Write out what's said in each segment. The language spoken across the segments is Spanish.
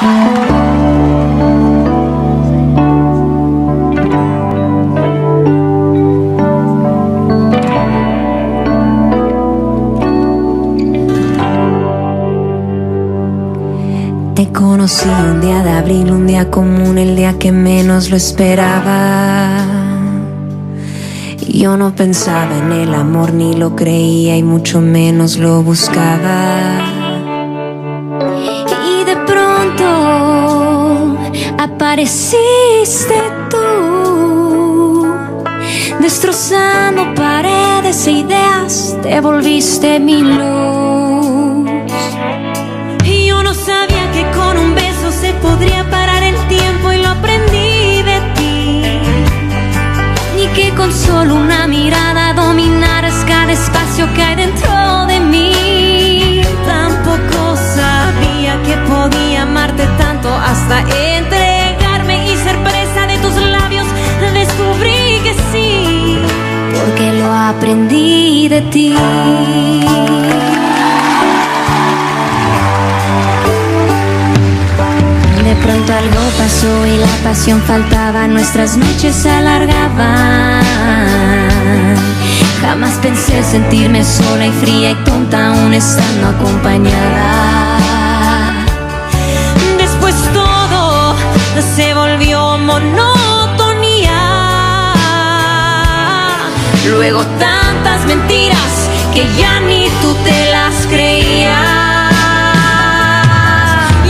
Te conocí un día de abril, un día común, el día que menos lo esperaba. Yo no pensaba en el amor, ni lo creía y mucho menos lo buscaba. Apareciste tú, destrozando paredes e ideas, te volviste mi luz. Y yo no sabía que con un beso se podría parar el tiempo y lo aprendí de ti. Ni que con solo una mirada dominaras cada espacio que hay aprendí de ti. De pronto algo pasó y la pasión faltaba, nuestras noches se alargaban. Jamás pensé sentirme sola y fría y tonta aún estando acompañada. Luego tantas mentiras que ya ni tú te las creías.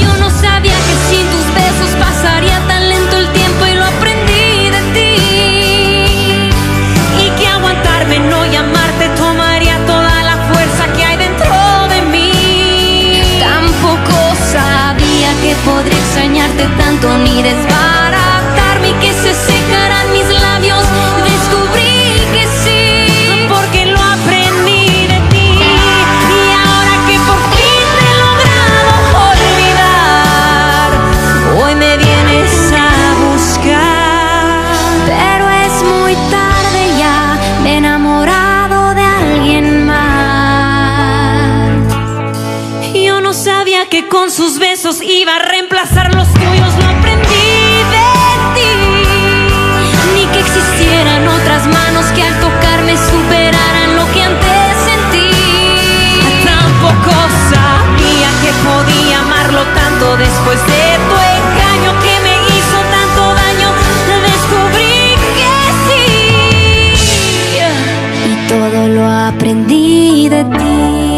Yo no sabía que sin tus besos pasaría tan lento el tiempo y lo aprendí de ti. Y que aguantarme, no llamarte, tomaría toda la fuerza que hay dentro de mí. Tampoco sabía que podría extrañarte tanto ni desbaratarme Que con sus besos iba a reemplazar los tuyos, no aprendí de ti. Ni que existieran otras manos que al tocarme superaran lo que antes sentí. Tampoco sabía que podía amarlo tanto después de tu engaño que me hizo tanto daño. Descubrí que sí. Y todo lo aprendí de ti.